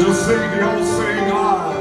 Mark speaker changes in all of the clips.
Speaker 1: Lord.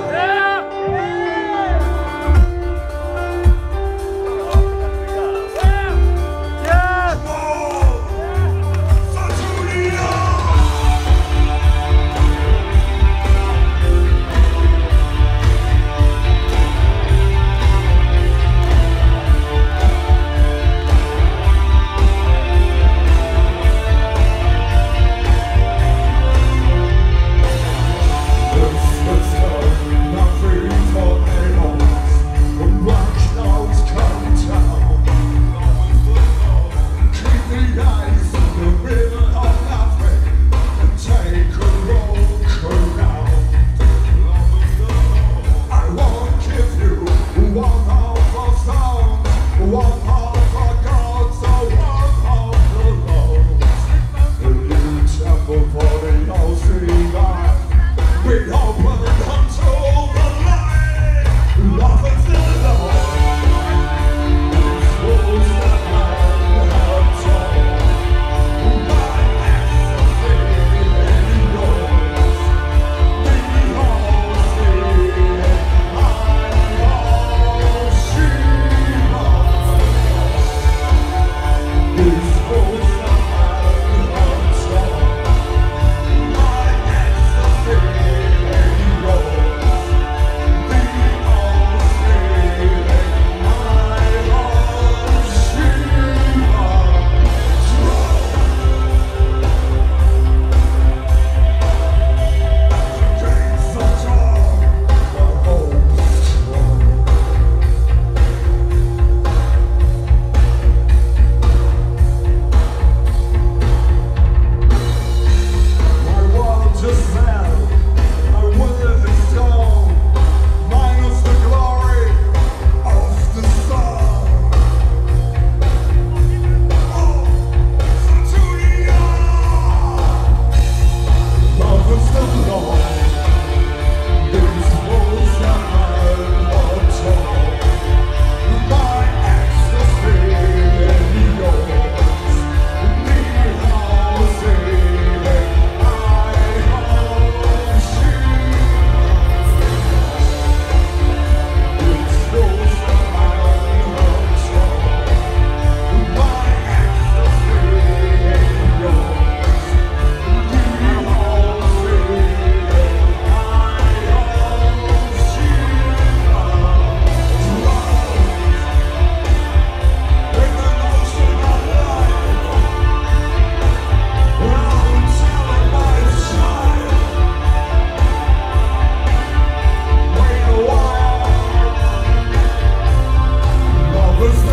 Speaker 1: Cause